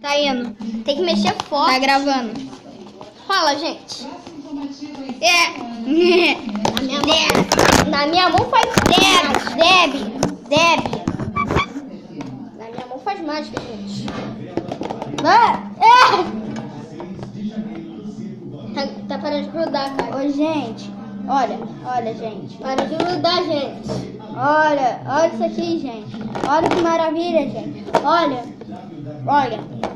Tá indo. Tem que mexer forte. Tá gravando. Fala, gente. É. Na minha mão, na minha mão faz. Deb, Deb. Na minha mão faz mágica, gente. Ah, Tá, tá parando de grudar, cara. Ô, gente. Olha, olha, gente. Para de grudar, gente. Olha, olha isso aqui, gente. Olha que maravilha, gente. Olha. Olha.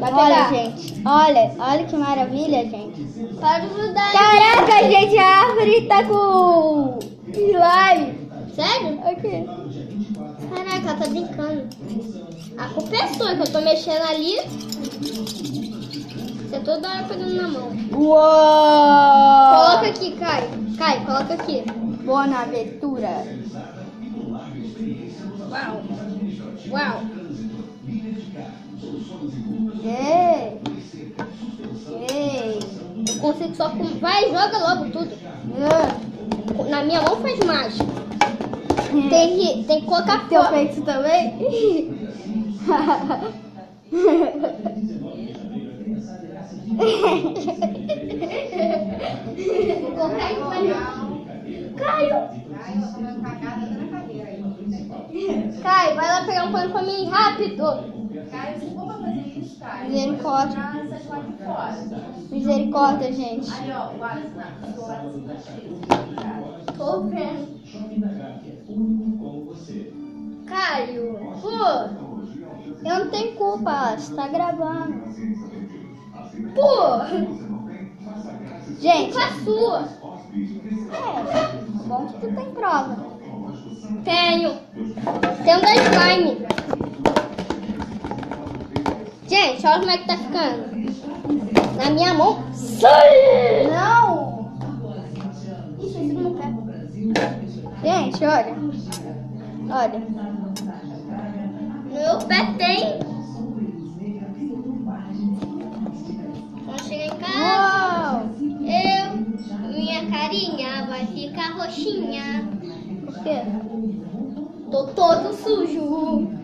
Vai Olha, pegar. gente. Olha, olha que maravilha, gente. Para de grudar. Caraca, gente, a árvore tá com slime. Sério? Aqui. Caraca, ela tá brincando. A culpa é sua, que eu tô mexendo ali. Você toda hora pegando na mão. Uou! Coloca aqui, Kai. Kai, coloca aqui. Bonaventura. Uau. Uau. Ei. Ei. Eu consigo só com... Vai, joga logo tudo. Ah. Na minha mão faz mágica. Tem que, tem que colocar Teu peito também? Caio. Caio, vai lá pegar um pano pra mim, rápido. Misericórdia. Misericórdia, gente. Tô vendo. Caio, pô, Eu não tenho culpa, você tá gravando. pô, Gente, culpa sua. é bom que tu tem prova. Tenho. Tem da slime. Gente, olha como é que tá ficando. Na minha mão. Sai! Não! Ixi, esse não pé. Gente, olha. Olha. Meu pé tem. Quando chegar em casa, eu, minha carinha vai ficar roxinha. Por quê? Tô todo sujo.